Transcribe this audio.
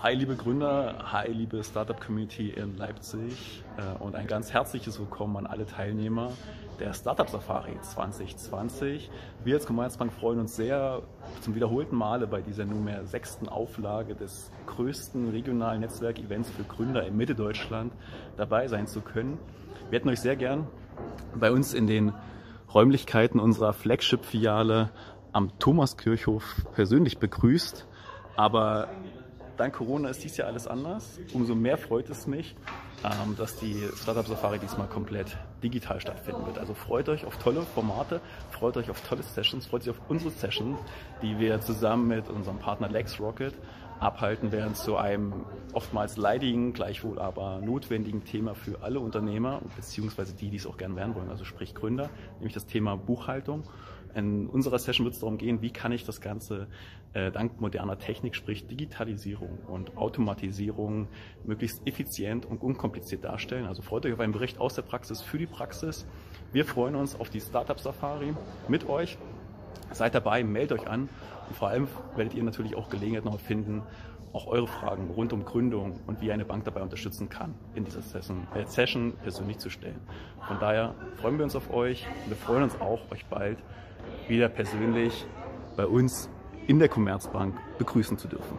Hi liebe Gründer, hi liebe Startup-Community in Leipzig äh, und ein ganz herzliches Willkommen an alle Teilnehmer der Startup Safari 2020. Wir als Commerzbank freuen uns sehr zum wiederholten Male bei dieser nunmehr sechsten Auflage des größten regionalen Netzwerk-Events für Gründer in Mitteldeutschland dabei sein zu können. Wir hätten euch sehr gern bei uns in den Räumlichkeiten unserer Flagship-Filiale am Thomaskirchhof persönlich begrüßt. Aber dank Corona ist dies Jahr alles anders. Umso mehr freut es mich, ähm, dass die Startup Safari diesmal komplett digital stattfinden wird. Also freut euch auf tolle Formate, freut euch auf tolle Sessions, freut euch auf unsere Session, die wir zusammen mit unserem Partner Lex Rocket abhalten werden zu einem oftmals leidigen, gleichwohl aber notwendigen Thema für alle Unternehmer, beziehungsweise die, die es auch gern werden wollen, also sprich Gründer, nämlich das Thema Buchhaltung. In unserer Session wird es darum gehen, wie kann ich das Ganze äh, dank moderner Technik, sprich Digitalisierung und Automatisierung, möglichst effizient und unkompliziert darstellen. Also freut euch auf einen Bericht aus der Praxis für die Praxis. Wir freuen uns auf die Startup Safari mit euch. Seid dabei, meldet euch an und vor allem werdet ihr natürlich auch Gelegenheit noch finden, auch eure Fragen rund um Gründung und wie eine Bank dabei unterstützen kann, in dieser Session, äh, Session persönlich zu stellen. Von daher freuen wir uns auf euch und wir freuen uns auch, euch bald wieder persönlich bei uns in der Commerzbank begrüßen zu dürfen.